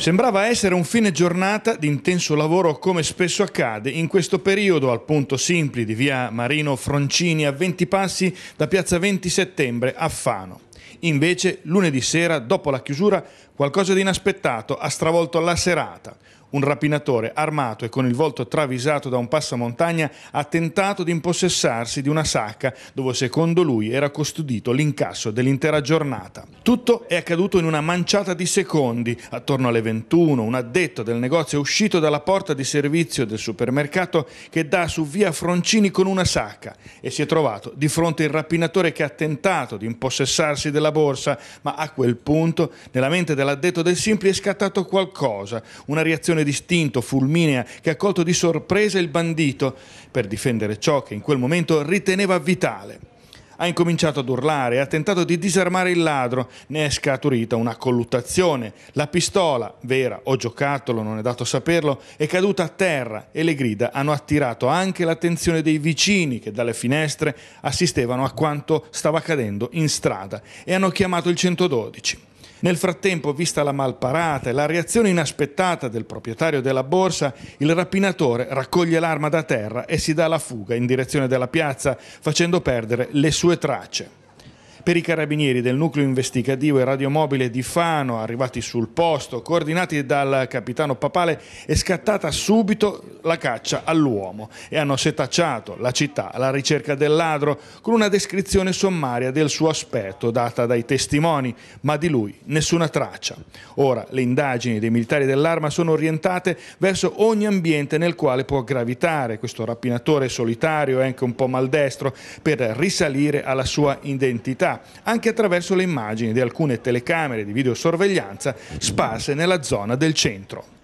Sembrava essere un fine giornata di intenso lavoro come spesso accade in questo periodo al punto Simpli di via Marino Froncini a 20 passi da piazza 20 settembre a Fano. Invece lunedì sera, dopo la chiusura, qualcosa di inaspettato ha stravolto la serata. Un rapinatore armato e con il volto travisato da un passamontagna ha tentato di impossessarsi di una sacca dove secondo lui era custodito l'incasso dell'intera giornata. Tutto è accaduto in una manciata di secondi. Attorno alle 21 un addetto del negozio è uscito dalla porta di servizio del supermercato che dà su via Froncini con una sacca e si è trovato di fronte il rapinatore che ha tentato di impossessarsi della borsa, ma a quel punto nella mente dell'addetto del Simpli è scattato qualcosa, una reazione reazione distinto, fulminea, che ha colto di sorpresa il bandito per difendere ciò che in quel momento riteneva vitale. Ha incominciato ad urlare ha tentato di disarmare il ladro. Ne è scaturita una colluttazione. La pistola, vera o giocattolo, non è dato saperlo, è caduta a terra e le grida hanno attirato anche l'attenzione dei vicini che dalle finestre assistevano a quanto stava accadendo in strada e hanno chiamato il 112. Nel frattempo, vista la malparata e la reazione inaspettata del proprietario della borsa, il rapinatore raccoglie l'arma da terra e si dà la fuga in direzione della piazza, facendo perdere le sue tracce. Per i carabinieri del nucleo investigativo e radiomobile di Fano, arrivati sul posto, coordinati dal capitano Papale, è scattata subito la caccia all'uomo e hanno setacciato la città alla ricerca del ladro con una descrizione sommaria del suo aspetto data dai testimoni, ma di lui nessuna traccia. Ora le indagini dei militari dell'arma sono orientate verso ogni ambiente nel quale può gravitare questo rapinatore solitario e anche un po' maldestro per risalire alla sua identità anche attraverso le immagini di alcune telecamere di videosorveglianza sparse nella zona del centro.